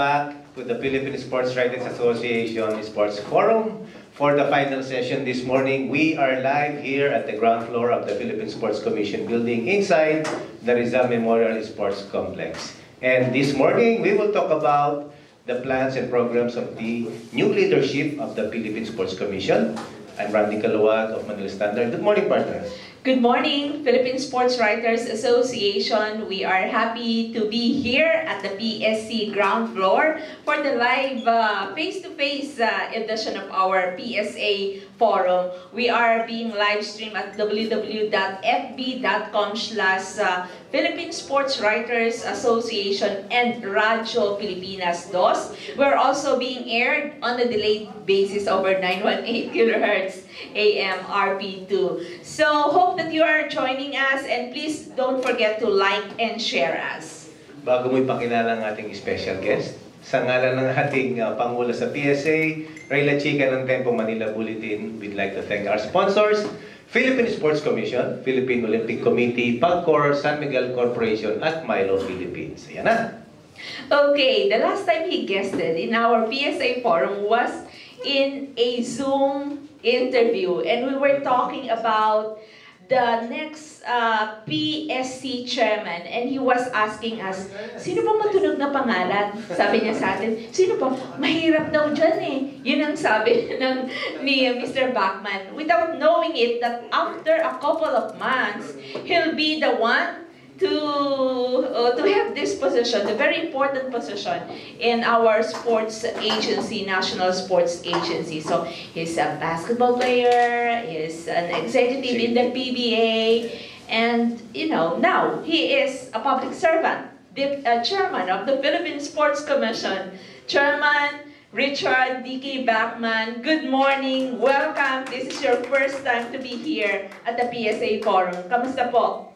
back to the Philippine Sports Writers Association Sports Forum for the final session this morning. We are live here at the ground floor of the Philippine Sports Commission building inside the Rizal Memorial Sports Complex. And this morning, we will talk about the plans and programs of the new leadership of the Philippine Sports Commission. I'm Randy Caluwag of Manila Standard. Good morning, partner. Good morning, Philippine Sports Writers Association. We are happy to be here at the PSC ground floor for the live uh, face-to-face uh, edition of our PSA forum. We are being live streamed at www.fb.com slash uh, Philippine Sports Writers Association and Radio Pilipinas DOS. We're also being aired on a delayed basis over 918 kilohertz AM RP2. So hope that you are joining us and please don't forget to like and share us. Bago mo ipakilala ang ating special guest, sa ngalan ng ating uh, Pangulo sa PSA, Rayla Chica ng Tempo Manila Bulletin, we'd like to thank our sponsors, Philippine Sports Commission, Philippine Olympic Committee, PAGCOR, San Miguel Corporation, at Milo Philippines. Ayan na. Okay, the last time he guested in our PSA forum was in a Zoom interview and we were talking about the next uh, PSC chairman and he was asking us, sino bang matunog na pangalan? Sabi niya sa atin, sino ba? Mahirap daw dyan eh. Yun ang sabi ng, ni Mr. Bachman. Without knowing it, that after a couple of months, he'll be the one to uh, to have this position, a very important position in our sports agency, National Sports Agency. So he's a basketball player, he's an executive in the PBA, and you know now he is a public servant, the uh, chairman of the Philippine Sports Commission, Chairman. Richard D.K. Bachmann, good morning, welcome. This is your first time to be here at the PSA Forum. Kamusta po?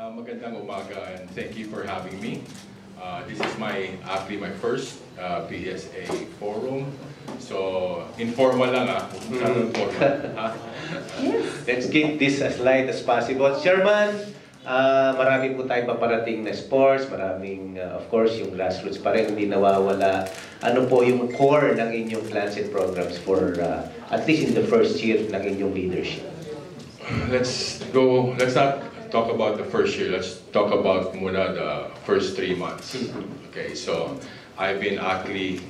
Uh, magandang umaga and thank you for having me. Uh, this is my actually my first uh, PSA forum. So informal lang ah. Masyadong formal. ha? Let's keep this as light as possible. Chairman, uh, marami po tayong paparating na sports, maraming, uh, of course, yung grassroots pa rin, hindi nawawala. Ano po yung core ng inyong plans and programs for, uh, at least in the first year ng inyong leadership? Let's go, let's not talk about the first year. Let's talk about muna the first three months. Okay, so I've been actually,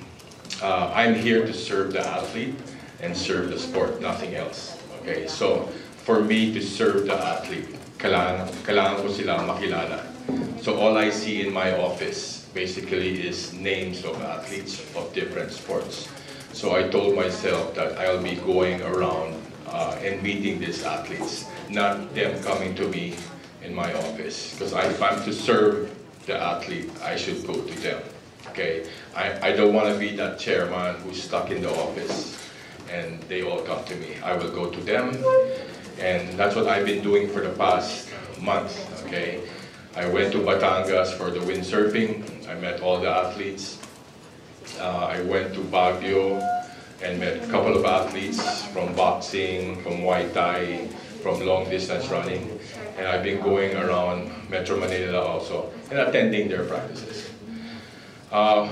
uh, I'm here to serve the athlete and serve the sport, nothing else. Okay, so for me to serve the athlete, kailangan, kailangan ko sila makilala. So all I see in my office basically is names of athletes of different sports. So I told myself that I'll be going around uh, and meeting these athletes, not them coming to me in my office. Because if I'm to serve the athlete, I should go to them. Okay, I, I don't want to be that chairman who's stuck in the office and they all come to me. I will go to them, and that's what I've been doing for the past month. Okay, I went to Batangas for the windsurfing. I met all the athletes. Uh, I went to Baguio and met a couple of athletes from boxing, from Muay Thai, from long distance running. And I've been going around Metro Manila also and attending their practices. Uh,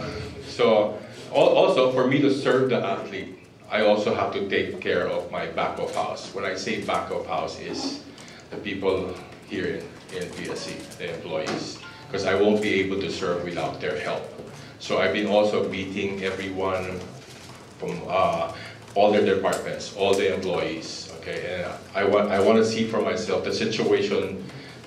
so also for me to serve the athlete, I also have to take care of my back of house. When I say back of house is the people here in, in PSC, the employees, because I won't be able to serve without their help. So I've been also meeting everyone from uh, all their departments, all the employees, okay? And I want, I want to see for myself the situation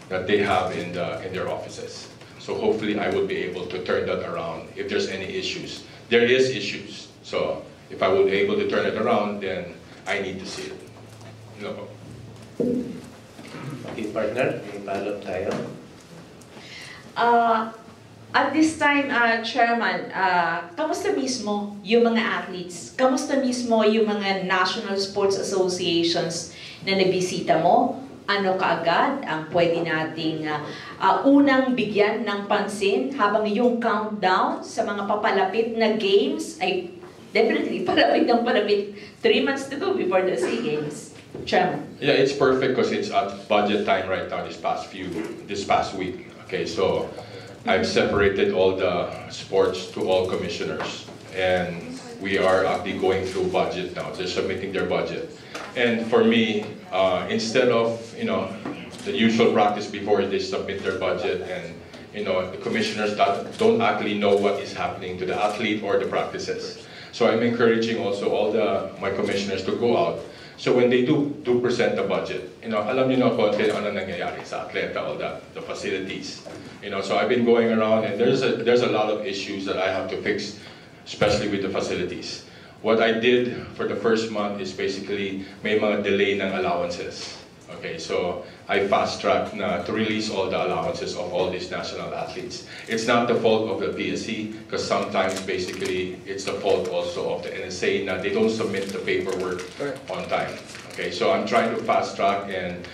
that they have in, the, in their offices. So hopefully I will be able to turn that around if there's any issues. There is issues. So if I will be able to turn it around, then I need to see it. You know, Okay, partner, may follow tayo. Uh, at this time, uh, Chairman, uh, kamusta mismo yung mga athletes? Kamusta mismo yung mga national sports associations na nabisita mo? Ano kaagad ang pwede nating uh, uh, unang bigyan ng pansin habang yung countdown sa mga papalapit na games ay definitely palapit ng palapit. Three months to go before the SEA Games. Chairman. Yeah, it's perfect because it's at budget time right now, this past few, this past week. Okay, so I've separated all the sports to all commissioners. And we are actually going through budget now, they're submitting their budget. And for me, uh, instead of, you know, the usual practice before they submit their budget and, you know, the commissioners that don't actually know what is happening to the athlete or the practices. So I'm encouraging also all the, my commissioners to go out So when they do, do present the budget, you know, alam niyo na konti ano nangyayari sa atleta, all that, the facilities. You know, so I've been going around and there's a, there's a lot of issues that I have to fix, especially with the facilities. What I did for the first month is basically may mga delay ng allowances. Okay, so I fast-tracked na to release all the allowances of all these national athletes. It's not the fault of the PSC, because sometimes basically it's the fault also of the NSA na they don't submit the paperwork on time. Okay, so I'm trying to fast-track and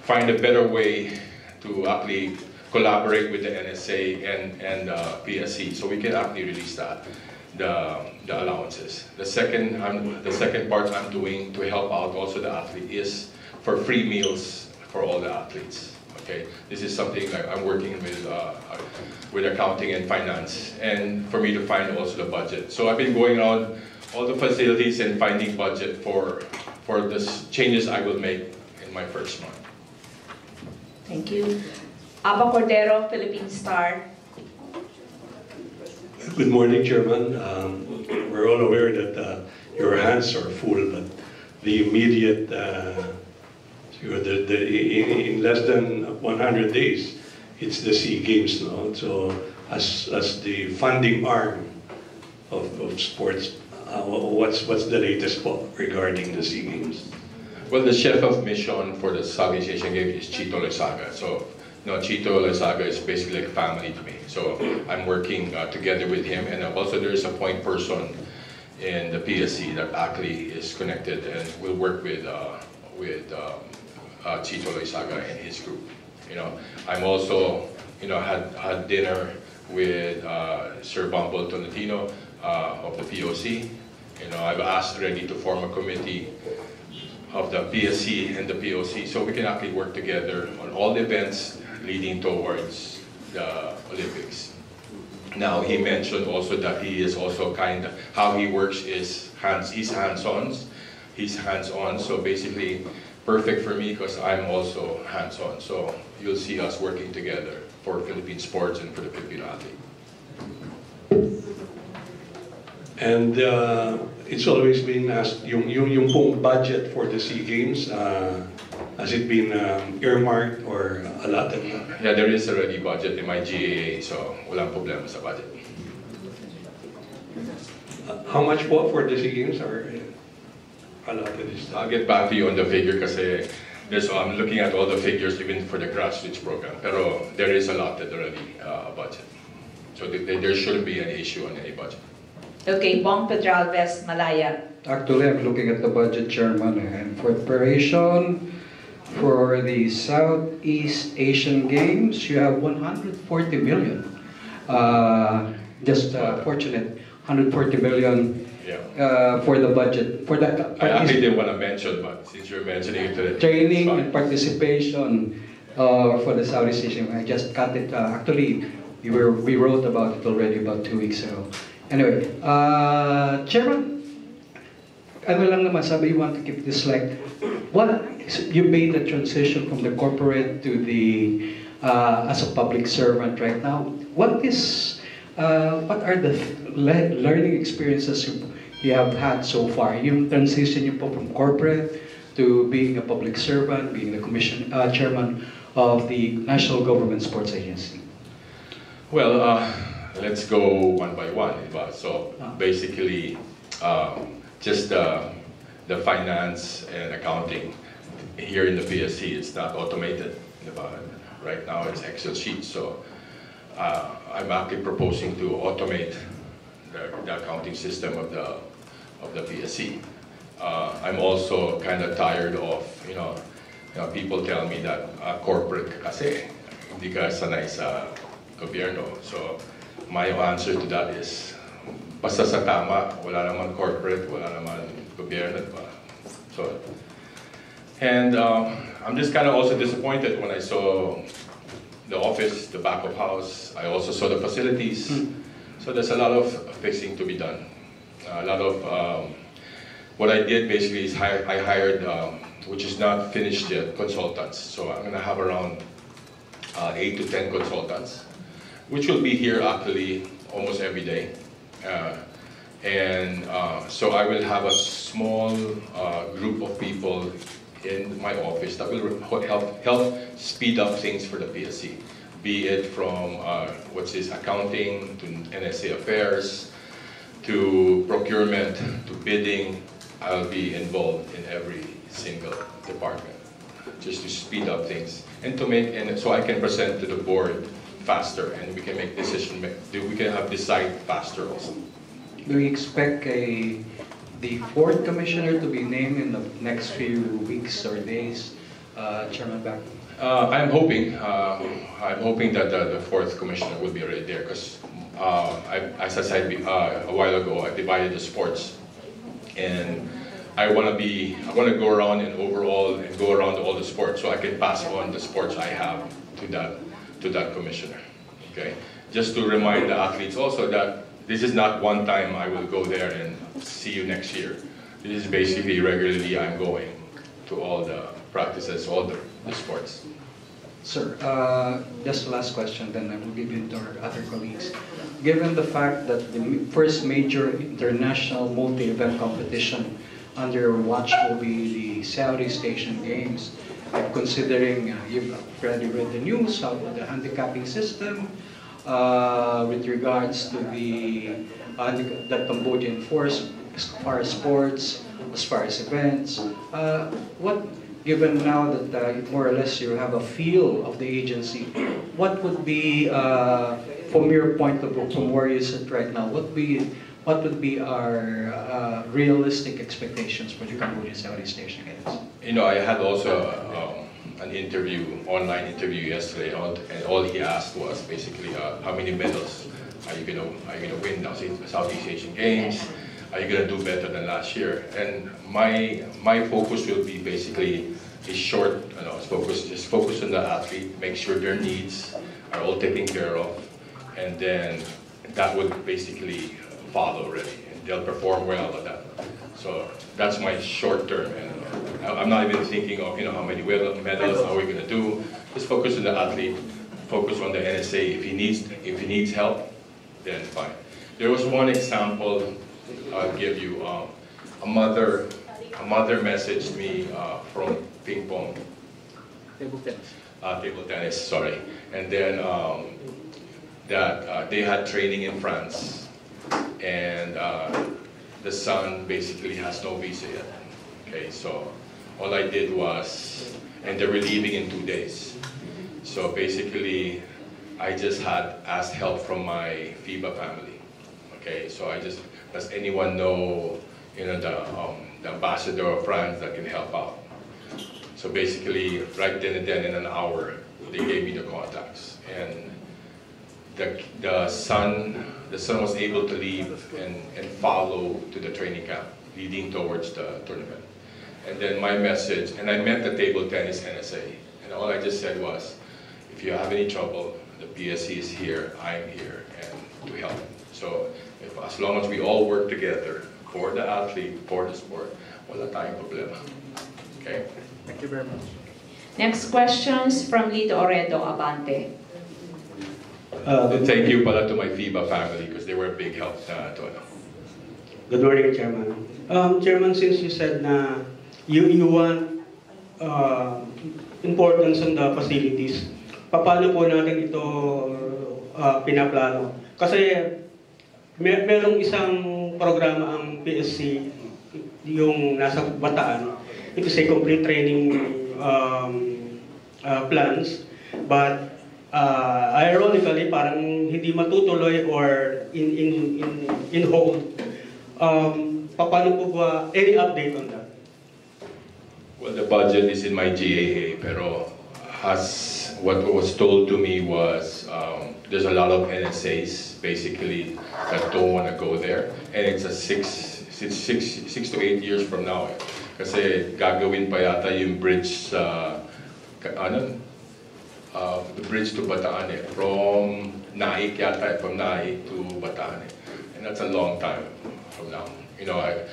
find a better way to actually collaborate with the NSA and, and uh, PSC, so we can actually release that, the, the allowances. The second, I'm, the second part I'm doing to help out also the athlete is for free meals for all the athletes. Okay, this is something that I'm working with uh, with accounting and finance, and for me to find also the budget. So I've been going around all the facilities and finding budget for for the changes I will make in my first month. Thank you. Abac Cordero, Philippine Star. Good morning, Chairman. Um, We're all aware that uh, your hands are full, but the immediate, uh, so the, the, in, less than 100 days, it's the SEA Games now. So as, as the funding arm of, of sports, uh, what's, what's the latest regarding the SEA Games? Well, the chef of mission for the Southeast Asian Games is Chito Loyzaga. So, you know, Chito Loyzaga is basically like family to me. So I'm working uh, together with him, and also there is a point person in the PSC that actually is connected and will work with uh, with um, uh, Chito Loyzaga and his group. You know, I'm also, you know, had had dinner with uh, Sir Bambol Tolentino uh, of the POC. You know, I've asked already to form a committee of the PSC and the POC, so we can actually work together on all the events leading towards the Olympics. Now, he mentioned also that he is also kind of, how he works is hands, he's hands-on, he's hands-on, so basically perfect for me because I'm also hands-on. So you'll see us working together for Philippine sports and for the Filipino athlete. And uh, it's always been asked, yung, yung, yung pong budget for the SEA Games, uh, has it been um, earmarked or allotted? Yeah, there is already budget in my GAA, so walang problema sa budget. Uh, How much for the SEA Games are uh, allotted this time? I'll get back to you on the figure kasi there's, I'm looking at all the figures even for the grassroots program. Pero there is allotted already uh, a budget. So th- th- there shouldn't be any issue on any budget. Okay, Bong Pedralbes, Malaya. Actually, I'm looking at the budget, Chairman, and for preparation for the Southeast Asian Games, you have 140 million. Uh, just uh, fortunate, 140 million Yeah. uh, for the budget, for the I actually didn't want to mention, but since you're mentioning it today. training and participation uh, for the Southeast Asian. I just cut it. Uh, actually, we were we wrote about it already about two weeks ago. Anyway, uh, Chairman, ano lang naman sabi you want to keep this like what you made the transition from the corporate to the uh, as a public servant right now. What is uh, what are the le- learning experiences you, you have had so far? Yung transition you po from corporate to being a public servant, being the commission uh, chairman of the National Government Sports Agency. Well, uh, let's go one by one. So Ah. basically, um, just the, the finance and accounting here in the PSC, it's not automated. Right now, it's Excel sheets. So uh, I'm actually proposing to automate the, the accounting system of the of the PSC. Uh, I'm also kind of tired of, you know, you know, people tell me that uh, corporate ka kasi, hindi ka sanay sa gobyerno. So, my answer to that is, basta sa tama, wala naman corporate, wala naman gobyerno. Diba? So, And um, I'm just kind of also disappointed when I saw the office, the back of house. I also saw the facilities. So there's a lot of fixing to be done. A lot of um, what I did basically is hire, I hired, um, which is not finished yet, consultants. So I'm gonna have around uh, eight to 10 consultants, which will be here actually almost every day. Uh, and uh, so I will have a small uh, group of people in my office that will help, help speed up things for the PSC, be it from uh, what's accounting to NSA affairs, to procurement, to bidding. I'll be involved in every single department, just to speed up things and to make, and so I can present to the board faster and we can make decision, we can have decide faster also. Do we expect a, the fourth commissioner to be named in the next few weeks or days? Uh, Chairman Back? Uh, I'm hoping, uh, I'm hoping that the, the fourth commissioner will be already there, because, uh, I, as I said, uh, a while ago, I divided the sports. And I wanna be, I wanna go around and overall, and go around all the sports, so I can pass on the sports I have to that, to that commissioner, okay? Just to remind the athletes also that this is not one time I will go there and see you next year. This is basically regularly I'm going to all the practices, all the, sports. Sir, uh, just the last question, then I will give it to our other colleagues. Given the fact that the first major international multi-event competition under your watch will be the Southeast Asian Games, considering uh, you've already read the news about the handicapping system uh, with regards to the, uh, that Cambodia enforced as far as sports, as far as events, uh, what given now that uh, more or less you have a feel of the agency, what would be, uh, from your point of view, from where you sit right now, what be, what would be our uh, realistic expectations for the Cambodia Southeast Asian Games? You know, I had also um, an interview, online interview yesterday, and all- he asked was basically, uh, how many medals are you you gonna win now, Southeast Asian Games? Are you gonna do better than last year? And my, my focus will be basically a short, you know, focus, just focus on the athlete, make sure their needs are all taken care of, and then that would basically follow already, and they'll perform well at that. So that's my short term, and I'm not even thinking of, you know, how many medals are we gonna do? Just focus on the athlete, focus on the NSA. If he needs, if he needs help, then fine. There was one example I'll give you. Um, a mother, a mother messaged me uh, from ping pong Table tennis. uh, table tennis, sorry. And then um, that uh, they had training in France, and uh, the son basically has no visa yet. Okay, so all I did was, and they were leaving in two days. So basically, I just had asked help from my FIBA family. Okay, so I just, does anyone know, you know, the, um, the ambassador of France that can help out? So basically, right then and then, in an hour, they gave me the contacts. And the, the son, the son was able to leave and, and follow to the training camp, leading towards the tournament. And then my message, and I met the table tennis NSA, and all I just said was, if you have any trouble, the PSC is here, I'm here, and to help. So as long as we all work together for the athlete, for the sport, wala tayong problema. Okay? Thank you very much. Next questions from Lito Oredo Abante. Uh, And thank you pala to my FIBA family because they were a big help uh, to ano. Good morning, Chairman. Um, Chairman, since you said na you, you want uh, importance on the facilities, paano po natin ito uh, pinaplano? Kasi mer merong isang programa ang PSC, yung nasa Bataan. It is a complete training um, uh, plans, but uh, ironically, parang hindi matutuloy or in in in in hold. Um, paano po ba any update on that? Well, the budget is in my GAA, pero as what was told to me was um, there's a lot of NSAs basically that don't want to go there, and it's a six, it's six, six to eight years from now. Kasi gagawin pa yata yung bridge sa, ka- ano, uh, the bridge to Bataan eh, from Naik yata, eh, from Naik to Bataan eh. And that's a long time from now. You know, I,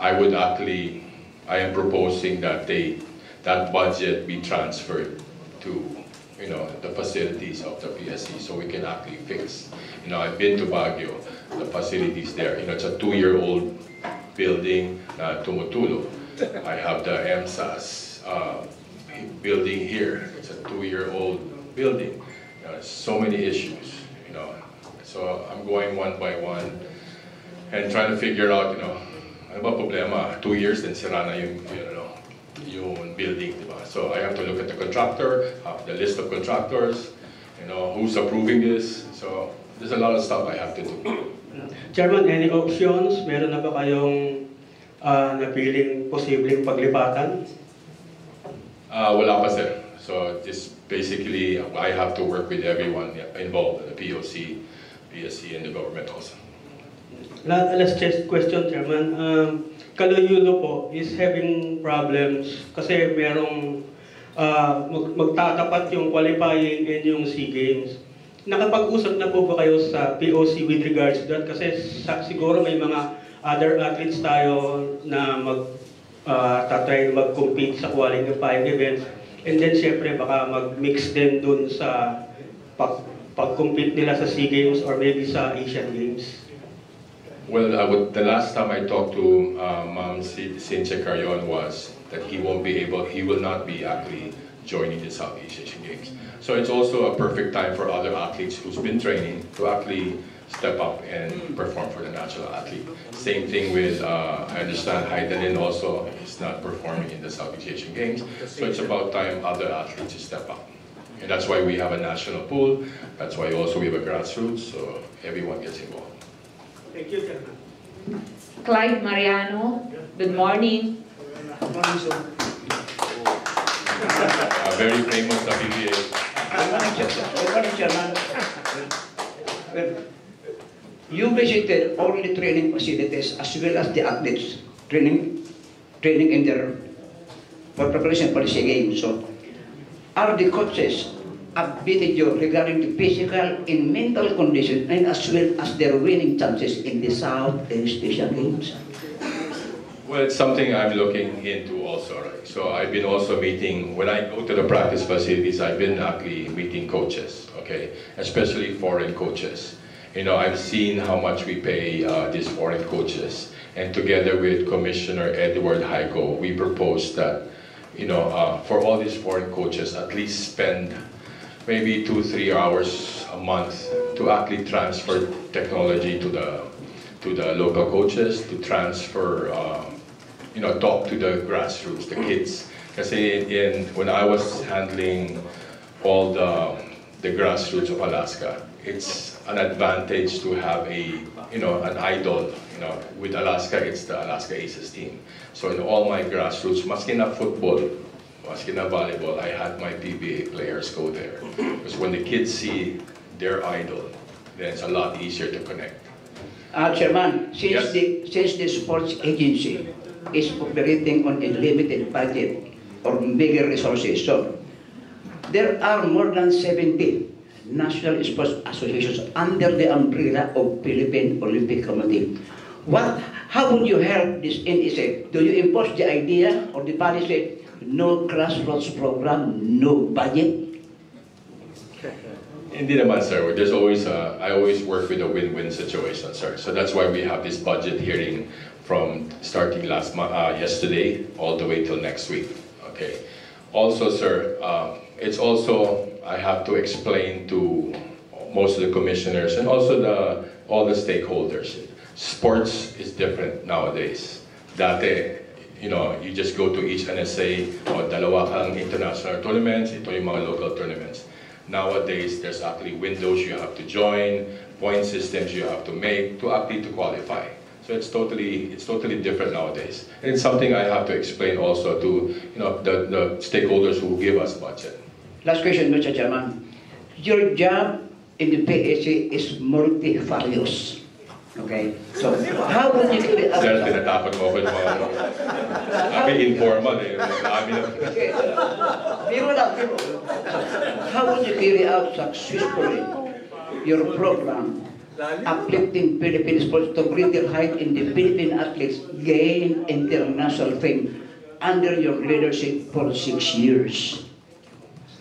I would actually, I am proposing that they, that budget be transferred to, you know, the facilities of the PSC so we can actually fix. You know, I've been to Baguio, the facilities there, you know, it's a two-year-old building, uh, tumutulo. I have the MSAS, uh, building here, it's a two-year-old building. Uh, so many issues, you know. So I'm going one by one and trying to figure out, you know, ano ba problema? Two years, then sira na yung, you know, yung building, di ba? So I have to look at the contractor, have the list of contractors, you know, who's approving this. So there's a lot of stuff I have to do. Chairman, any options? Meron na ba kayong ah, napiling posibleng paglipatan? Uh, wala pa sir. So just basically, I have to work with everyone involved, the POC, PSC, and the government also. La- Last question, Chairman. Um, Caloy Yulo po is having problems kasi merong ah, mag- magtatapat yung qualifying and yung SEA Games. Nakapag-usap na po ba kayo sa POC with regards to that? Kasi sa, siguro may mga other athletes tayo na mag uh, mag-compete sa qualifying events. And then syempre baka mag-mix din dun sa pag pag-compete nila sa SEA Games or maybe sa Asian Games. Well, I would, the last time I talked to uh, Ma'am C- Cynthia Carrion was that he won't be able, he will not be actually joining the Southeast Asian Games. So it's also a perfect time for other athletes who's been training to actually step up and perform for the national athlete. Same thing with, uh, I understand Hidilyn also is not performing in the Southeast Asian Games. So it's about time other athletes to step up. And that's why we have a national pool. That's why also we have a grassroots, so everyone gets involved. Thank you, Chairman. Clyde Mariano, good morning. Uh, very famous WBA. Chairman. Well, You visited all the training facilities as well as the athletes training, training in their for preparation for the Games. So, are the coaches updated you regarding the physical and mental condition and as well as their winning chances in the Southeast Asian Games? Well, it's something I'm looking into also, right? So I've been also meeting, when I go to the practice facilities, I've been actually meeting coaches, okay? Especially foreign coaches. You know, I've seen how much we pay uh, these foreign coaches. And together with Commissioner Edward Hayco, we proposed that, you know, uh, for all these foreign coaches, at least spend maybe two, three hours a month to actually transfer technology to the to the local coaches to transfer, um, you know, talk to the grassroots, the kids. Kasi in, when I was handling all the, the grassroots of Alaska, it's an advantage to have a, you know, an idol. You know, with Alaska, it's the Alaska Aces team. So in all my grassroots, maski na football, maski na volleyball, I had my PBA players go there. Because when the kids see their idol, then it's a lot easier to connect. Uh, Chairman, since Yes. the since the sports agency is operating on a limited budget or bigger resources, so there are more than 70 national sports associations under the umbrella of Philippine Olympic Committee. What, how would you help this NSA? Do you impose the idea or the policy, no grassroots program, no budget? Hindi naman, sir. There's always, a, I always work with a win-win situation, sir. So that's why we have this budget hearing from starting last uh, yesterday, all the way till next week. Okay. Also, sir, uh, it's also I have to explain to most of the commissioners and also the all the stakeholders. Sports is different nowadays. Dati, you know, you just go to each NSA or dalawa kang international tournaments, ito yung mga local tournaments. Nowadays, there's actually windows you have to join, point systems you have to make to actually to qualify. So it's totally, it's totally different nowadays. And it's something I have to explain also to, you know, the, the stakeholders who give us budget. Last question, Mr. Chairman. Your job in the PSC is multifarious. Okay? So, how would you carry out... Sir, tinatakot mo yung mga ano. Kami informal eh. Kami na. Okay. Biro lang, biro. How would you carry out successfully your program uplifting Philippine sports to greater height in the Philippine athletes gain international fame under your leadership for six years?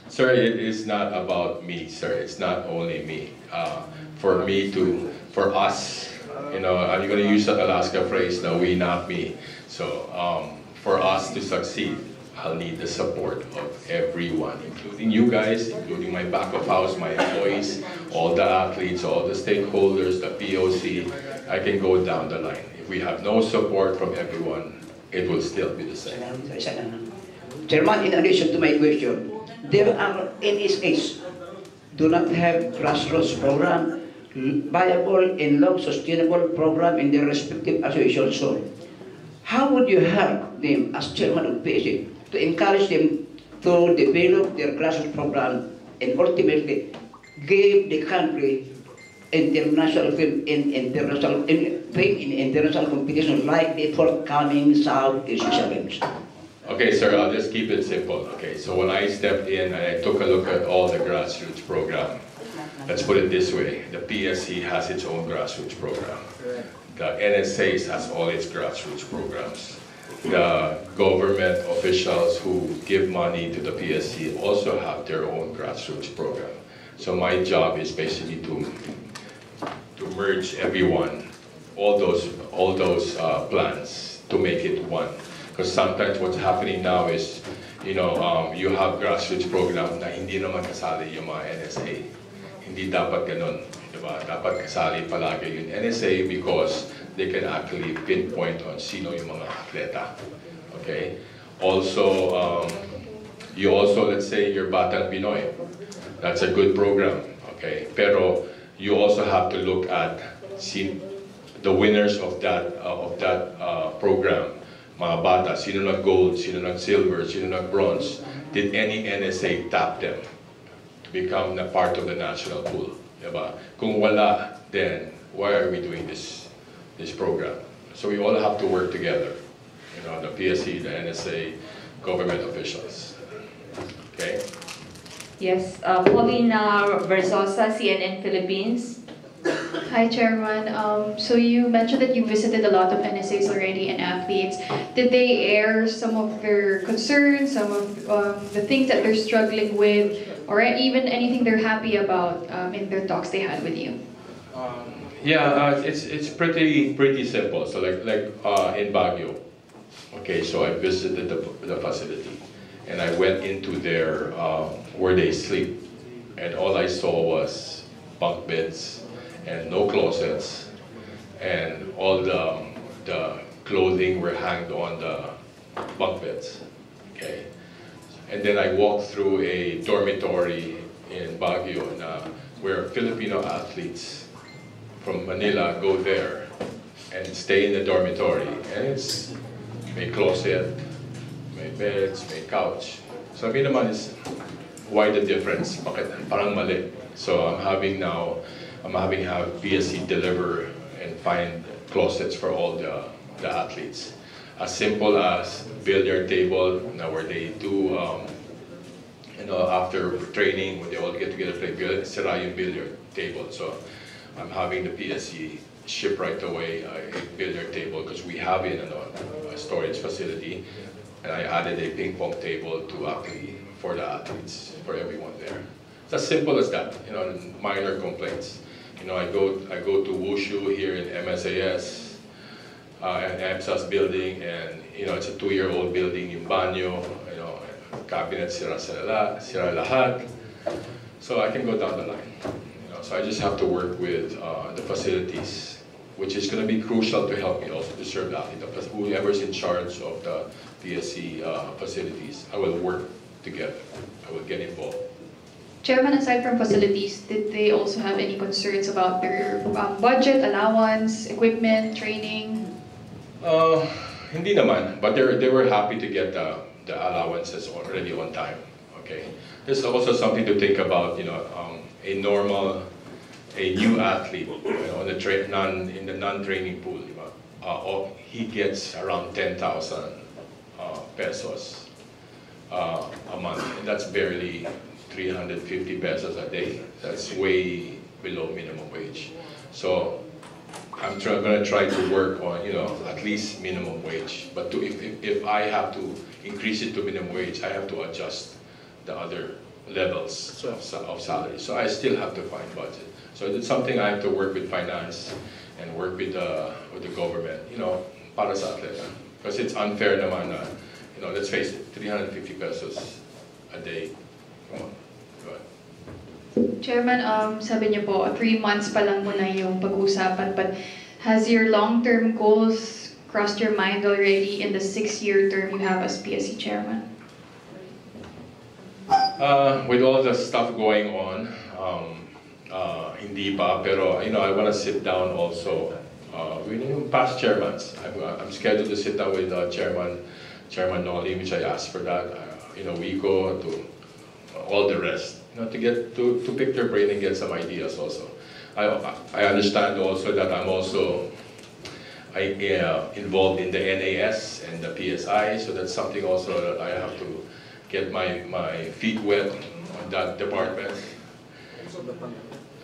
Sir, it is not about me, sir. It's not only me. Uh, for me to, for us, you know, I'm going to use the Alaska phrase, the we, not me. So, um, for us to succeed, I'll need the support of everyone, including you guys, including my back of house, my employees, all the athletes, all the stakeholders, the POC. I can go down the line. If we have no support from everyone, it will still be the same. Chairman, in addition to my question, there are NSAs do not have grassroots program, viable and long sustainable program in their respective associations. So, how would you help them as chairman of PSA to encourage them to develop their grassroots program and ultimately give the country international film in international in, in international competition like the forthcoming South Asia Games? Okay, sir, I'll just keep it simple. Okay, so when I stepped in I took a look at all the grassroots program, let's put it this way, the PSC has its own grassroots program. The NSA has all its grassroots programs. The government officials who give money to the PSC also have their own grassroots program. So my job is basically to, to merge everyone, all those, all those uh, plans to make it one. Because sometimes what's happening now is, you know, um, you have grassroots program na hindi naman kasali yung mga NSA. Hindi dapat ganun, di ba? Dapat kasali palagi yung NSA because they can actually pinpoint on sino yung mga atleta. Okay? Also, um, you also, let's say, your Batang Pinoy. That's a good program. Okay? Pero you also have to look at sin the winners of that, uh, of that uh, program mga bata, sino nag gold, sino nag silver, sino nag bronze, did any NSA tap them to become a part of the national pool? Diba? Kung wala, then why are we doing this, this program? So we all have to work together. You know, the PSC, the NSA, government officials. Okay? Yes, uh, Paulina Versosa, CNN Philippines. Hi, Chairman. Um, so you mentioned that you visited a lot of NSAs already and athletes. Did they air some of their concerns, some of um, the things that they're struggling with, or even anything they're happy about um, in their talks they had with you? Yeah, uh, it's it's pretty pretty simple. So like like uh, in Baguio, okay. So I visited the, the facility, and I went into their uh, where they sleep, and all I saw was bunk beds and no closets, and all the um, the clothing were hanged on the bunk beds. Okay, and then I walked through a dormitory in Baguio na, uh, where Filipino athletes from Manila go there and stay in the dormitory. And it's may closet, may beds, may couch. Sabi naman is, why the difference? Bakit? Parang mali. So I'm having now, I'm having have PSC deliver and find closets for all the, the athletes. As simple as billiard table, now where they do, um, you know, after training, when they all get together play billiard, sira yung billiard table. So I'm having the PSC ship right away a billiard table because we have it in a, a storage facility. And I added a ping pong table to actually, for the athletes, for everyone there. It's as simple as that, you know, minor complaints. You know, I go, I go to Wushu here in MSAS, uh, and building, and, you know, it's a two-year-old building in Banyo, you know, cabinet sira sira sira lahat. So I can go down the line. You know, so I just have to work with uh, the facilities, which is going to be crucial to help me also to serve the athlete. Whoever's in charge of the PSC uh, facilities, I will work together. I will get involved. Chairman, aside from facilities, did they also have any concerns about their um, budget, allowance, equipment, training? Uh, hindi naman, but they they were happy to get the, the allowances already on time. Okay, this is also something to think about. You know, um, a normal a new athlete you know, on the tra- non, in the non-training pool? Uh, oh, he gets around 10,000 uh, pesos uh, a month. And that's barely 350 pesos a day. That's way below minimum wage. So I'm gonna try to work on, you know, at least minimum wage. But to, if, if, if I have to increase it to minimum wage, I have to adjust the other levels of, of salary. So I still have to find budget. So it's something I have to work with finance and work with the, with the government, you know, para sa atleta. Because it's unfair naman na, you know, let's face it, 350 pesos a day. Come on, go ahead. Chairman, um, sabi niyo po, three months pa lang muna yung pag-uusapan, but has your long-term goals crossed your mind already in the six-year term you have as PSC chairman? Uh, with all the stuff going on, um, uh, hindi pa, pero you know, I want to sit down also uh, with past chairmans. I'm, uh, I'm scheduled to sit down with uh, Chairman Chairman Noli, which I asked for that. Uh, you know, Wico to all the rest. You know, to get to, to pick their brain and get some ideas also. I I understand also that I'm also I, uh, involved in the NAS and the PSI, so that's something also that I have to get my, my feet wet on that department.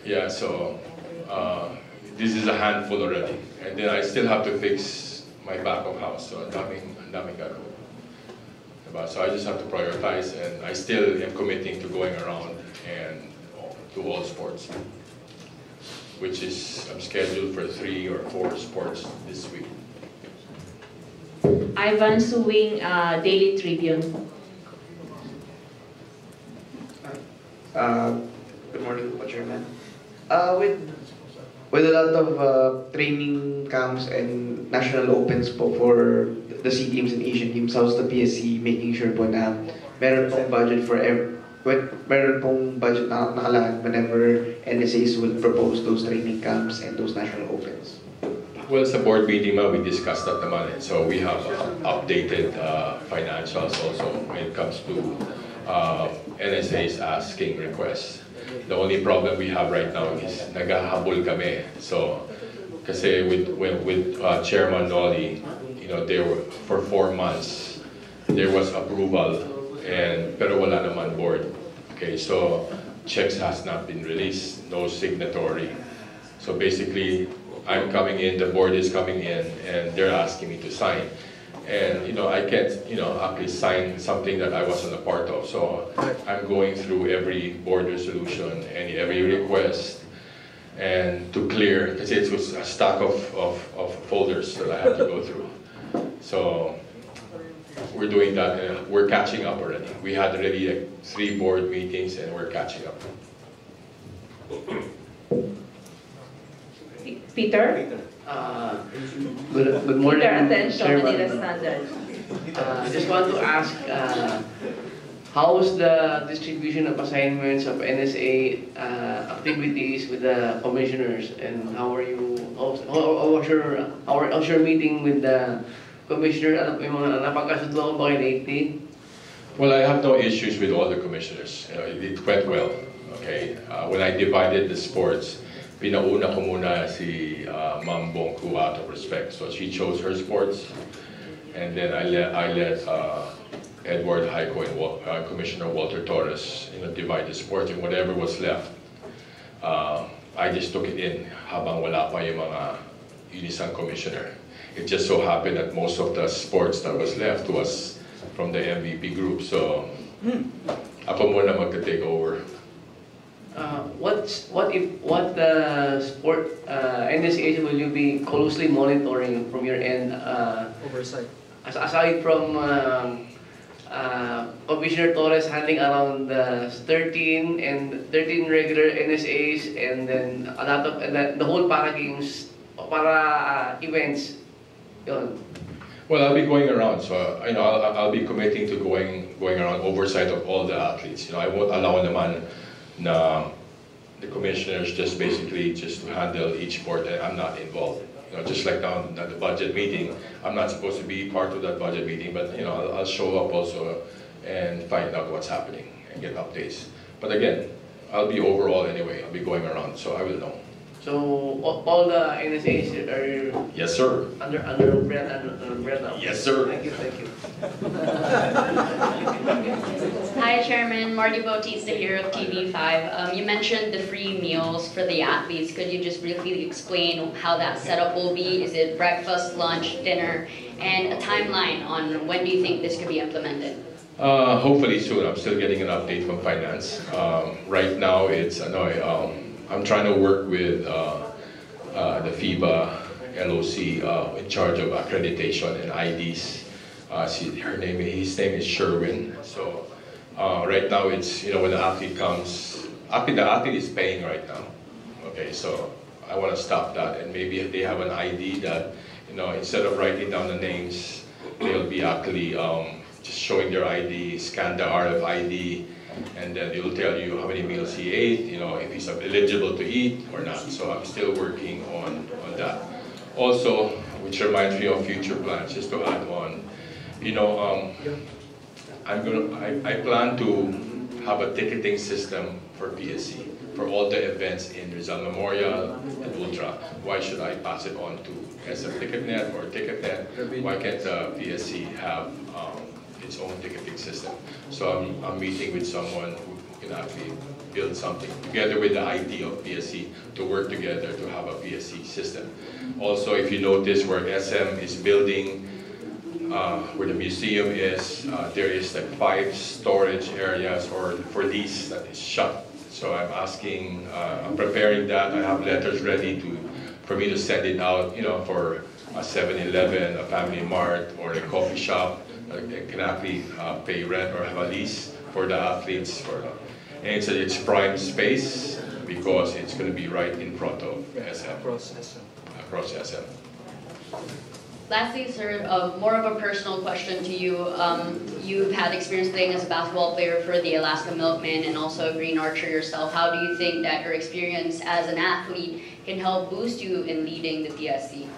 Yeah, so uh, this is a handful already. And then I still have to fix my back of house, so ang daming, ang daming gagawin. Diba? So I just have to prioritize and I still am committing to going around and to all sports, which is, I'm scheduled for three or four sports this week. Ivan Suwing, uh, Daily Tribune. Uh, Good morning po, Chairman. Uh, With with a lot of uh, training camps and national opens for the C teams and Asian teams, how's the PSC making sure po na meron pong budget for ev- when, meron pong budget na nakalaan whenever NSAs will propose those training camps and those national opens? Well, sa board meeting we discussed that naman eh. So we have uh, updated uh, financials also when it comes to uh, NSA's asking requests. The only problem we have right now is naghahabol kami. So, kasi with, with, with uh, Chairman Nolly, you know, there were, for four months, there was approval and, pero wala naman board. Okay, so checks has not been released, no signatory. So basically, I'm coming in, the board is coming in, and they're asking me to sign. And, you know, I can't, you know, actually sign something that I wasn't a part of. So I'm going through every board resolution and every request and to clear, because it was a stack of, of, of folders that I have to go through. So we're doing that, and we're catching up already. We had already like three board meetings and we're catching up. P- Peter? Uh, Good good morning, Peter Atencio, Manila Chairman. Standard. Uh, Just want to ask, uh, how's the distribution of assignments of NSA uh, activities with the commissioners? And how are you, how how- how was your, how are- how's your meeting with the commissioner? Ano po yung mga napagkasundo ba kayo lately? Well, I have no issues with all the commissioners. You know, it it went well. Okay, uh, when I divided the sports, pinauna ko muna si uh, Ma'am Bongku out of respect. So she chose her sports, and then I let I let uh, Edward Heiko and uh, Commissioner Walter Torres, you know, divide the sports, and whatever was left, uh, I just took it in habang wala pa yung mga unisang commissioner. It just so happened that most of the sports that was left was from the MVP group, so ako muna magta-take over. Uh, What's, what if, what uh, sport, uh, NSA will you be closely monitoring from your end? uh, Oversight. As- Aside from um, uh, Commissioner Torres handling around the 13 and 13 regular NSAs and then a lot of, and the, the whole para games, para events, yun. Well, I'll be going around, so uh, you know, I'll, I'll be committing to going going around oversight of all the athletes. You know, I won't allow naman na the commissioners just basically just to handle each board, I'm not involved. You know, just like now at the budget meeting, I'm not supposed to be part of that budget meeting, but you know, I'll, I'll show up also and find out what's happening and get updates. But again, I'll be overall anyway. I'll be going around, so I will know. So all all the NSAs are Yes, sir. under under umbrella umbrella. Yes, sir. Thank you, thank you. Hi, Chairman. Marty Bautista here of TV5. Um, you mentioned the free meals for the athletes. Could you just briefly explain how that setup will be? Is it breakfast, lunch, dinner, and a timeline on when do you think this could be implemented? Uh, hopefully soon. I'm still getting an update from finance. Um, right now, it's I know um, I'm trying to work with uh, uh, the FIBA LOC uh, in charge of accreditation and IDs. Uh, she, her name, his name is Sherwin. So uh, right now, it's you know when the athlete comes, actually the athlete is paying right now. Okay, so I want to stop that, and maybe if they have an ID that you know instead of writing down the names, they'll be actually um, just showing their ID, scan the RFID, and then they will tell you how many meals he ate, you know, if he's eligible to eat or not. So I'm still working on, on that. Also, which reminds me of future plans, just to add on, you know, um, I'm gonna, I, I plan to have a ticketing system for PSC, for all the events in Rizal Memorial and Ultra. Why should I pass it on to SM TicketNet or TicketNet? Why can't the PSC have um, its own ticketing system? So I'm, I'm meeting with someone who can actually build something together with the idea of PSC to work together to have a PSC system. Also, if you notice where SM is building uh, where the museum is, uh, there is like five storage areas or for lease that is shut. So I'm asking, uh, I'm preparing that. I have letters ready to, for me to send it out, you know, for a 7-Eleven, a Family Mart, or a coffee shop can actually uh, pay rent or have a lease for the athletes. For the, and it's, it's prime space because it's going to be right in front of SM. Across SM. Across SM. Lastly, sir, uh, more of a personal question to you. Um, you've had experience playing as a basketball player for the Alaska Milkmen and also a green archer yourself. How do you think that your experience as an athlete can help boost you in leading the PSC?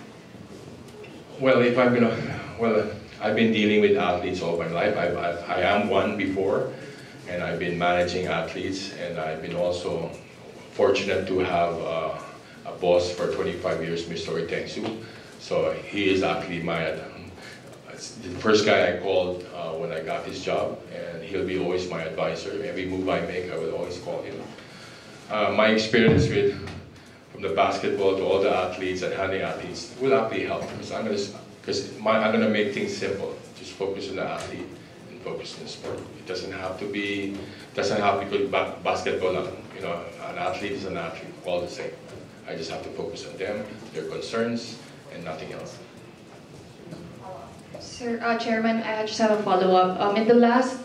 Well, if I'm gonna, well, I've been dealing with athletes all my life. I, I, I am one before, and I've been managing athletes, and I've been also fortunate to have uh, a boss for 25 years, Mr. Uytengsu. So he is actually my, the first guy I called uh, when I got this job, and he'll be always my advisor. Every move I make, I will always call him. Uh, my experience with, from the basketball to all the athletes and handling athletes will actually help because I'm gonna, because I'm gonna make things simple. Just focus on the athlete and focus on the sport. It doesn't have to be, doesn't have to be ba basketball. You know, an athlete is an athlete, all the same. I just have to focus on them, their concerns, and nothing else. Sir, uh, Chairman, I just have a follow-up. Um, in the last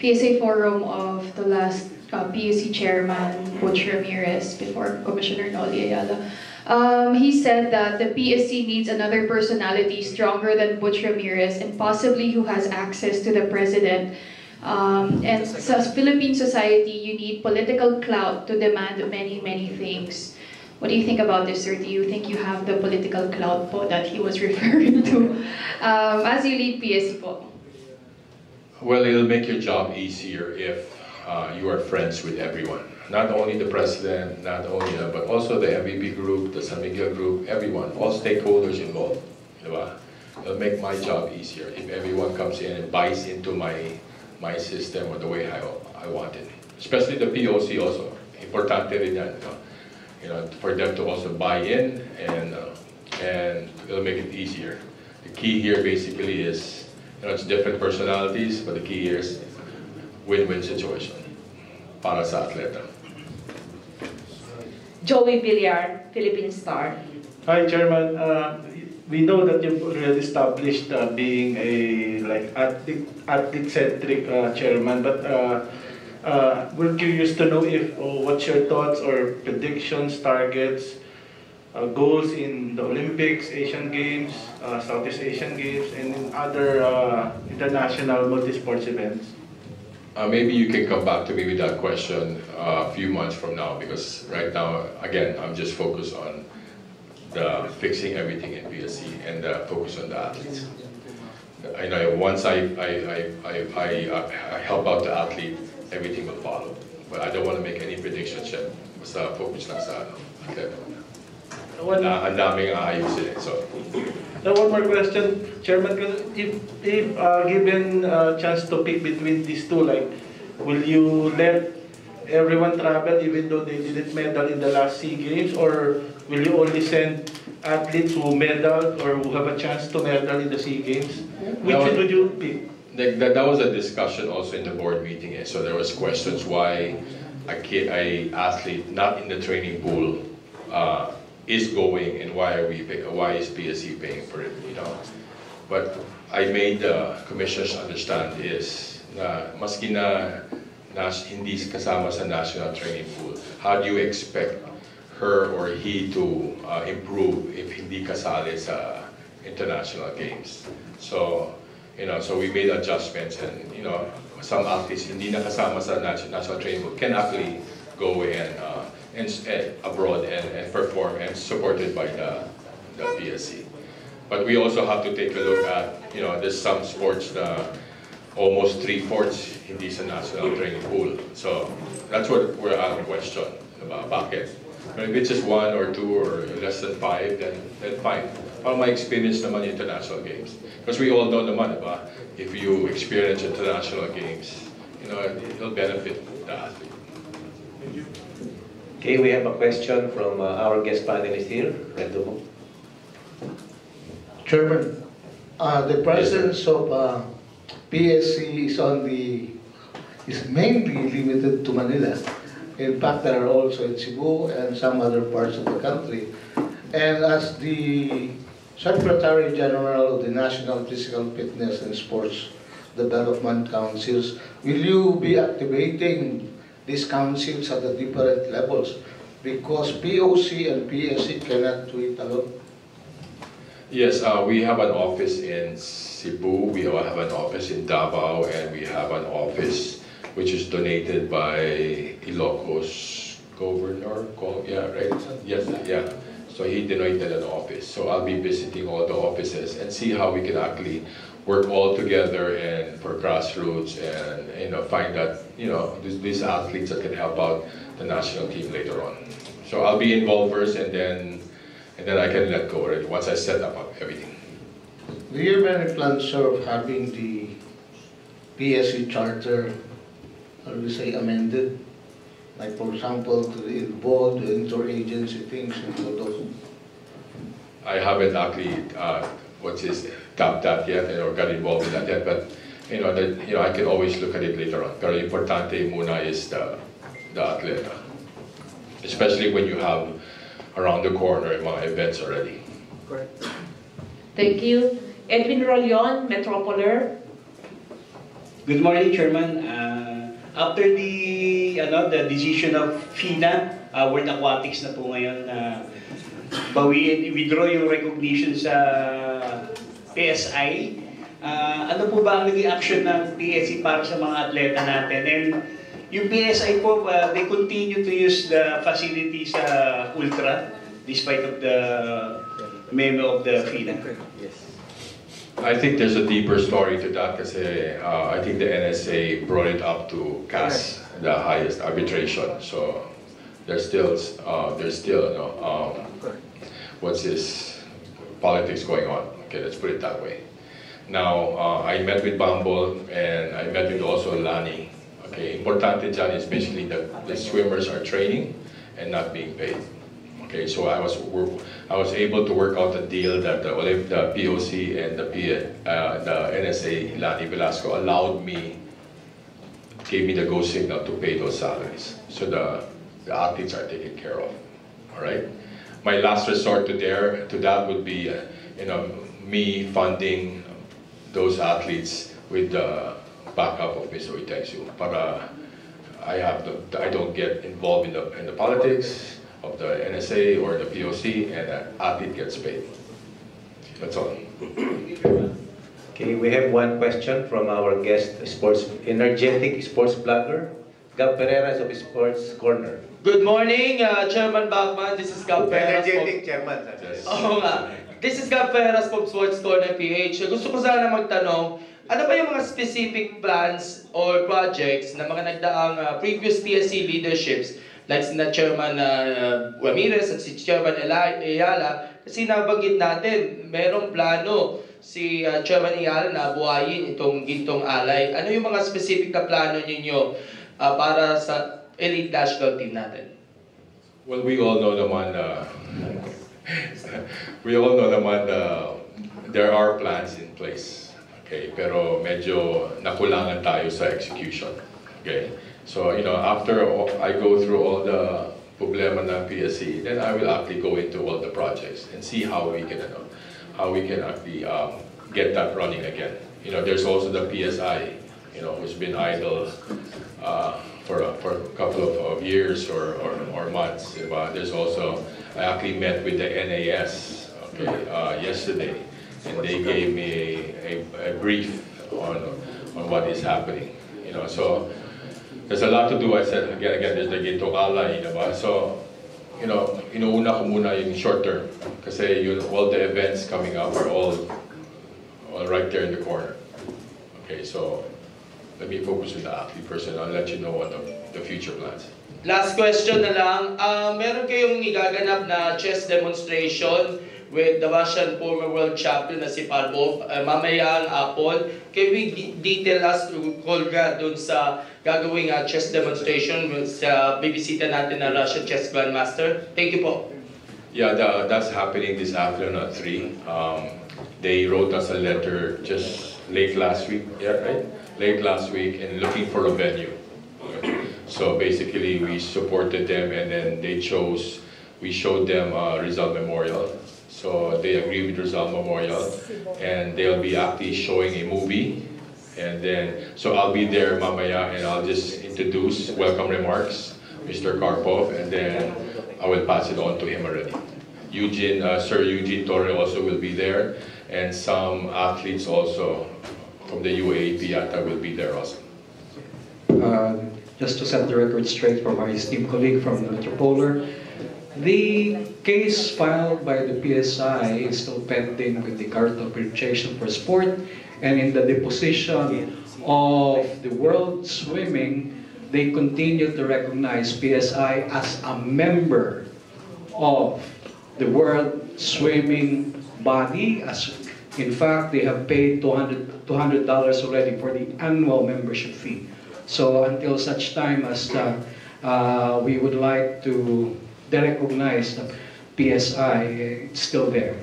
PSA forum of the last uh, Chairman, Butch Ramirez, before Commissioner Noli Eala, um, he said that the PSC needs another personality stronger than Butch Ramirez and possibly who has access to the president. Um, and sa Philippine society, you need political clout to demand many, many things. What do you think about this, sir? Do you think you have the political clout po that he was referring to um, as you lead PSC po? Well, it'll make your job easier if uh, you are friends with everyone. Not only the president, not only, uh, but also the MVP group, the San Miguel group, everyone, all stakeholders involved. It'll make my job easier if everyone comes in and buys into my, my system or the way I, I want it. Especially the POC also. Importante rin. You know? you know, for them to also buy in and, uh, and it'll make it easier. The key here basically is, you know, it's different personalities, but the key here is win-win situation para sa atleta. Joey Villar, Philippine Star. Hi, Chairman. Uh, we know that you've already established uh, being a like athlete, athlete-centric uh, chairman, but uh, uh, we're curious to know if oh, what's your thoughts or predictions, targets, uh, goals in the Olympics, Asian Games, Southeast Asian Games, and in other international multi-sports events. Uh, maybe you can come back to me with that question uh, a few months from now because right now, again, I'm just focused on the fixing everything in PSC and uh, focus on the athletes. I know once I, I, I, I, I, I help out the athlete, everything will follow. But I don't want to make any predictions yet. Basta focus lang sa ano, atleta. One, Na, ang daming aayusin. So, now one more question, Chairman. If, if uh, given a chance to pick between these two, like, will you let everyone travel even though they didn't medal in the last SEA Games? Or will you only send athletes who medal or who have a chance to medal in the SEA Games? Which one would you pick? That, that, that was a discussion also in the board meeting, eh. so there was questions why a kid, a athlete not in the training pool uh, is going and why are we, pay- why is PSC paying for it, you know? But I made the commissioners understand is na maski na, nas, hindi kasama sa national training pool, how do you expect her or he to uh, improve if hindi kasali sa international games? So, you know, so we made adjustments and, you know, some athletes hindi nakasama sa nat- national training pool can actually go and, uh, and, eh, abroad and, and perform and supported by the, the PSC. But we also have to take a look at, you know, there's some sports na almost three-fourths hindi sa national training pool. So that's what we're of question about bakit. But if it's just one or two or less than five, then, then fine. Para my experience naman international games. Because we all know naman, diba? If you experience international games, you know, it'll benefit the athlete. Okay, we have a question from uh, our guest panelist here, Redo. Chairman, uh, the presence of uh, PSC is only, is mainly limited to Manila. In fact, there are also in Cebu and some other parts of the country. And as the Secretary General of the National Physical Fitness and Sports Development Councils, will you be activating these councils at the different levels? Because POC and PSC cannot do it alone. Yes, uh, we have an office in Cebu, we have an office in Davao, and we have an office which is donated by Ilocos governor, yeah, right? Yes, yeah. So he donated an office. So I'll be visiting all the offices and see how we can actually work all together and for grassroots and, you know, find that, you know, these, these athletes that can help out the national team later on. So I'll be involved first and then, and then I can let go already, once I set up everything. Do you have any plans, of having the PSC charter, how do we say, amended? Like, for example, to involve the interagency things and all those. I haven't actually, uh, what's this, tapped that yet or got involved in that yet, but, you know, that, you know, I can always look at it later on. Pero importante muna is the, the atleta. Especially when you have around the corner yung mga events already. Thank you. Edwin Rolion, Metropoler. Good morning, Chairman. Uh, after the ano the decision of FINA, uh, World Aquatics na po ngayon na bawiin, withdraw yung recognition sa PSI. Uh, ano po ba ang naging action ng PSI para sa mga atleta natin? And yung PSI po, uh, they continue to use the facility sa Ultra despite of the memo of the FINA. I think there's a deeper story to that kasi uh, I think the NSA brought it up to CAS, the highest arbitration. So there's still, uh, there's still, you know, um, what's this politics going on? Okay, let's put it that way. Now, uh, I met with Bambol and I met with also Lani. Okay, importante dyan is basically that the swimmers are training and not being paid. Okay, so I was I was able to work out a deal that the, the POC and the uh, the NSA Lani Velasco allowed me, gave me the go signal to pay those salaries. So the, the athletes are taken care of. All right. My last resort to there to that would be, uh, you know, me funding those athletes with the backup of Mr. Uytengsu. Para I have the, I don't get involved in the in the politics of the NSA or the POC, and the athlete gets paid. That's all. Okay, we have one question from our guest, sports energetic sports blogger, Gab Pereira of Sports Corner. Good morning, uh, Chairman Bachmann. This is Gab Peras Energetic po. chairman. sabi. Oo nga. This is Gab Peras from Sports PH. Gusto ko sana magtanong, ano ba yung mga specific plans or projects na mga nagdaang uh, previous PSC leaderships like si Chairman uh, Ramirez at si Chairman Ayala kasi nabanggit natin merong plano si uh, Chairman Ayala na buhayin itong gintong alay. Ano yung mga specific na plano ninyo uh, para sa elite national team natin? Well, we all know naman, uh, we all know naman uh, there are plans in place. Okay, pero medyo nakulangan tayo sa execution. Okay, so you know, after I go through all the problema ng PSC, then I will actually go into all the projects and see how we can, ano, how we can actually um, get that running again. You know, there's also the PSI, you know, who's been idle uh, for, for a couple of, of years or, or, or months. There's also, I actually met with the NAS okay, uh, yesterday, and they gave me a, a, a brief on, on what is happening. You know, so there's a lot to do. I said again, again, there's the Ginto Alay, diba? So, you know, inuuna ko muna yung short term kasi yun, all the events coming up are all, all right there in the corner. Okay, so let me focus on the athlete and I'll let you know what the, the future plans. Last question na lang. Ah, meron kayong igaganap na chess demonstration with the Russian former world champion na si Pavlov. Uh, mamaya ang apon. Can we de- detail us, Kolga, dun sa gagawing ah, chess demonstration sa bibisita natin na Russian chess grandmaster? Thank you po. Yeah, the, that's happening this afternoon at 3. Um, they wrote us a letter just late last week, yeah, right? Late last week and looking for a venue. So basically, we supported them and then they chose, we showed them uh, Rizal Memorial. So they agreed with Rizal Memorial and they'll be actually showing a movie. And then, so I'll be there mamaya and I'll just introduce welcome remarks, Mr. Karpov, and then I will pass it on to him already. Eugene, uh, Sir Eugene Torre also will be there, and some athletes also from the yata will be there also. Uh, just to set the record straight for my esteemed colleague from the Metropolar, the case filed by the PSI is still pending with the Court of Arbitration for Sport, and in the deposition of the World Swimming, they continue to recognize PSI as a member of the World Swimming Body. As in fact, they have paid 200 dollars already for the annual membership fee. So until such time as uh, we would like to recognize the PSI, it's still there.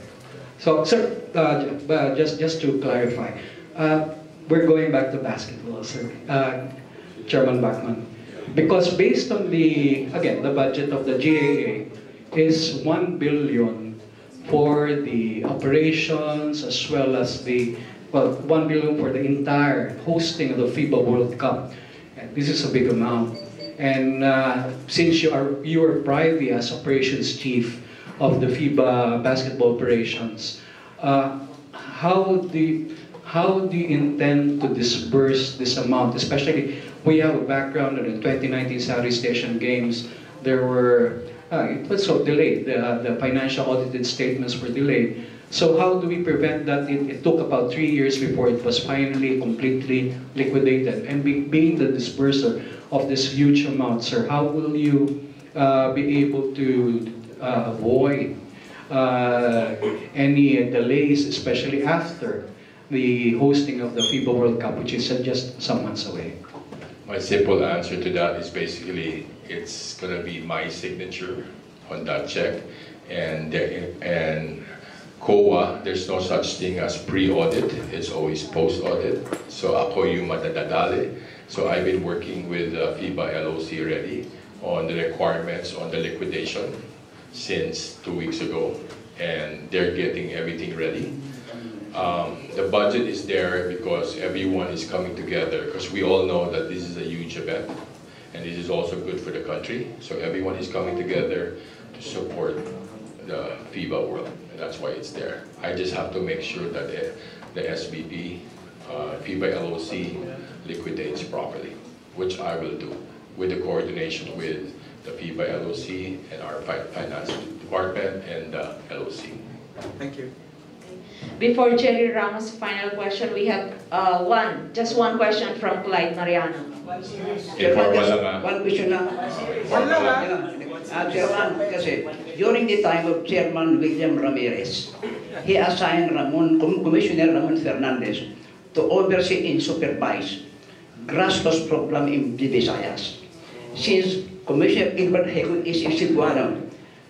So, sir, uh, uh, just just to clarify, uh, we're going back to basketball, sir, uh, Chairman Bachmann, because based on the again the budget of the GAA is one billion for the operations as well as the well one billion for the entire hosting of the FIBA World Cup. This is a big amount. And uh, since you are you are privy as operations chief of the FIBA basketball operations, uh, how do you, how do you intend to disburse this amount? Especially we have a background in the 2019 Southeast Asian Games. There were uh, it was so delayed. The, the financial audited statements were delayed. So how do we prevent that? It, it took about three years before it was finally completely liquidated. And be, being the disperser of this huge amount, sir, how will you uh, be able to uh, avoid uh, any delays, especially after the hosting of the FIBA World Cup, which is just some months away? My simple answer to that is basically it's gonna be my signature on that check, and and COA, there's no such thing as pre-audit, it's always post-audit. So ako yung madadadali. So I've been working with uh, FIBA LOC already on the requirements on the liquidation since two weeks ago, and they're getting everything ready. Um, the budget is there because everyone is coming together because we all know that this is a huge event and this is also good for the country. So everyone is coming together to support the FIBA world and that's why it's there. I just have to make sure that the, the SBP, uh, LOC liquidates properly, which I will do with the coordination with the FIBA LOC and our finance department and the LOC. Thank you. Before Jerry Ramos' final question, we have uh, one, just one question from Clyde Mariano. Informal lang ah. One question lang. Uh, Chairman, kasi during the time of Chairman William Ramirez, he assigned Ramon, Com- Commissioner Ramon Fernandez to oversee and supervise grass loss program in the Visayas. Since Commissioner Gilbert Hecon is in Cebuano,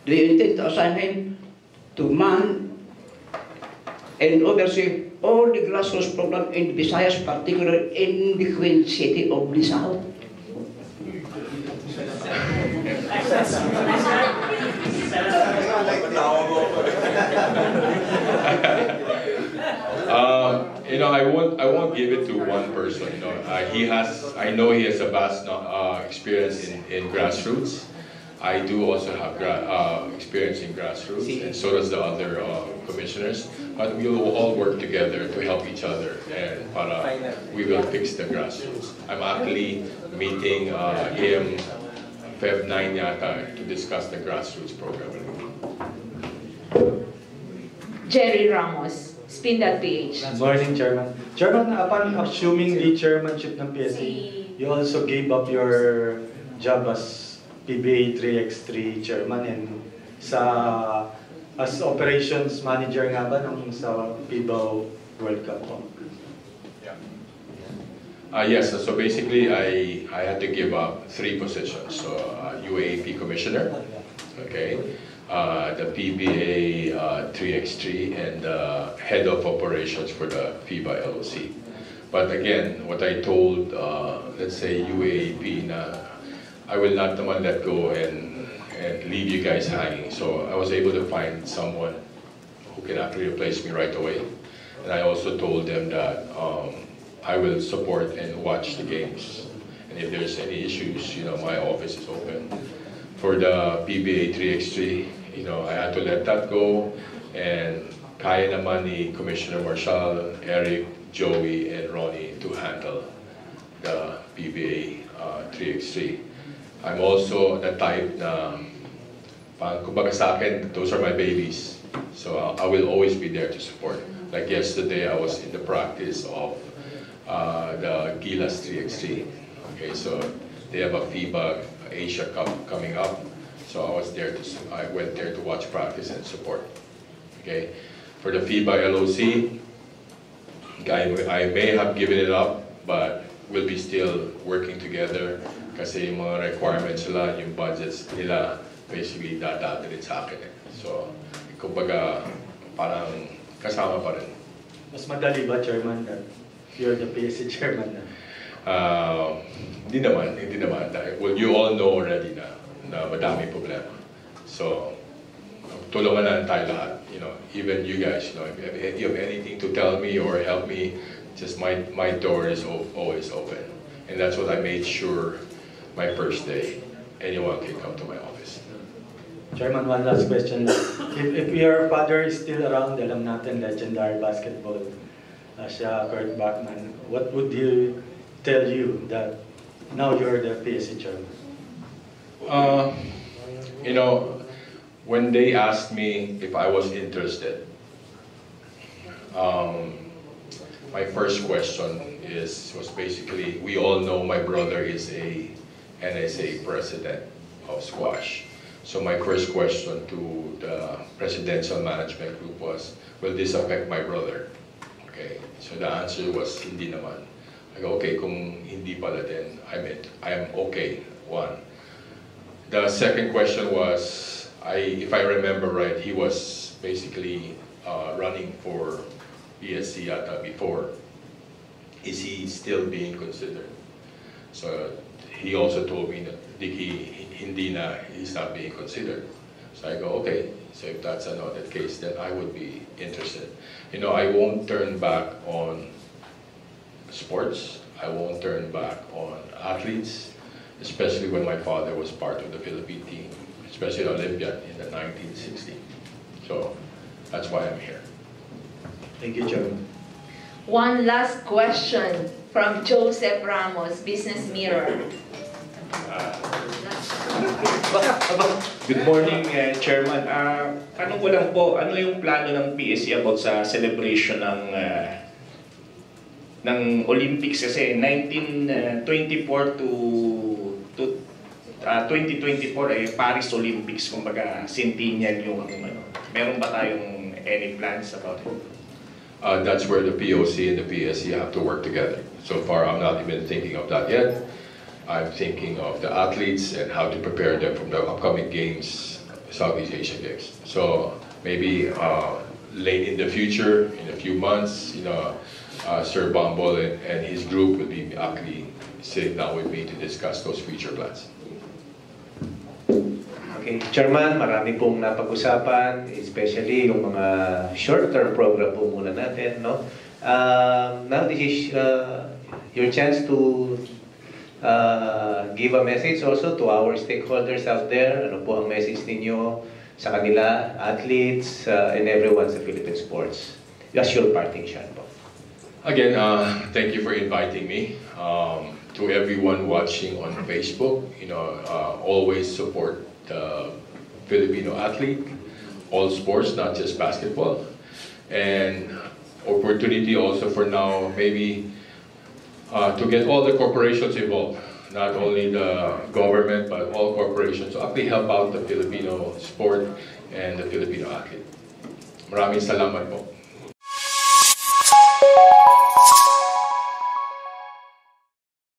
do you intend to assign him to man and oversee all the grassroots loss program in Visayas, particularly in the Queen City of the South? Um, you know, I won't, I won't give it to one person, you know. Uh, he has, I know he has a vast uh, experience in, in grassroots. I do also have gra- uh, experience in grassroots, and so does the other uh, commissioners. But we will all work together to help each other, and para we will fix the grassroots. I'm actually meeting uh, him Feb 9 yata to discuss the grassroots program. Jerry Ramos, Spin that PH. Good morning, Chairman. Chairman, upon assuming the chairmanship ng PSA, you also gave up your job as PBA 3x3 chairman and sa as operations manager nga ba nung sa FIBA World Cup po? Uh, yes, so basically I, I had to give up three positions. So uh, UAAP commissioner, okay, uh, the PBA uh, 3x3 and uh, head of operations for the FIBA LOC. But again, what I told, uh, let's say UAAP na I will not naman let go and, and leave you guys hanging. So I was able to find someone who can actually replace me right away. And I also told them that um, I will support and watch the games. And if there's any issues, you know, my office is open. For the PBA 3x3, you know, I had to let that go. And kaya naman ni Commissioner Marcial, Eric, Joey, and Ronnie to handle the PBA uh, 3x3. I'm also the type kumbaga sa akin, those are my babies. So uh, I will always be there to support. Like yesterday, I was in the practice of uh, the Gilas 3x3. Okay, so they have a FIBA Asia Cup coming up. So I was there to, I went there to watch practice and support. Okay, for the FIBA LOC, I, I may have given it up, but we'll be still working together kasi yung mga requirements nila, yung budgets nila, basically dadaan din sa akin. eh. So, kumbaga, parang kasama pa rin. Mas madali ba, Chairman, that you're the PSA chairman na? Uh, hindi naman, hindi naman. Well, you all know already na, na madami problema. So, tulungan na tayo lahat. You know, even you guys, you know, if you have anything to tell me or help me, just my, my door is always open. And that's what I made sure my first day, anyone can come to my office. Chairman, one last question. If, if your father is still around, alam natin, legendary basketball, uh, siya, Kurt Bachmann, what would you tell you that now you're the PSC chairman? Uh, you know, when they asked me if I was interested, um, my first question is was basically we all know my brother is a NSA president of squash. So my first question to the presidential management group was, will this affect my brother? Okay, so the answer was hindi naman. I go, okay, kung hindi pala then I'm it. I'm okay, one. The second question was, I, if I remember right, he was basically uh, running for PSC yata before. Is he still being considered? So he also told me that Dicky hindi na, he's not being considered. So I go, okay, so if that's another case, then I would be interested. You know, I won't turn back on sports. I won't turn back on athletes, especially when my father was part of the Philippine team, especially Olympiad in the 1960s. So that's why I'm here. Thank you, Chairman. One last question from Joseph Ramos, Business Mirror. Good morning, uh, Chairman. Ah, tanong ko lang po, ano yung plano ng PSC about sa celebration ng ah, ng Olympics kasi 1924 to to ah, 2024 ay Paris Olympics kumbaga centennial yung ano. Meron ba tayong any plans about it? Uh, that's where the POC and the PSC have to work together. So far, I'm not even thinking of that yet. I'm thinking of the athletes and how to prepare them from the upcoming games, Southeast Asian Games. So maybe uh, late in the future, in a few months, you know, uh, Sir Bambol and, and his group will be actually sitting down with me to discuss those future plans. Okay, Chairman, marami pong napag-usapan, especially yung mga short-term program po muna natin, no? Um, now, this is uh, your chance to uh, give a message also to our stakeholders out there. Ano po ang message ninyo sa kanila, athletes, uh, and everyone sa Philippine sports? That's your parting shot po. Again, uh, thank you for inviting me. Um, to everyone watching on Facebook, you know, uh, always support the Filipino athlete, all sports, not just basketball. And opportunity also for now, maybe Uh, to get all the corporations involved, not only the government, but all corporations to actually help out the Filipino sport and the Filipino athlete. Maraming salamat po.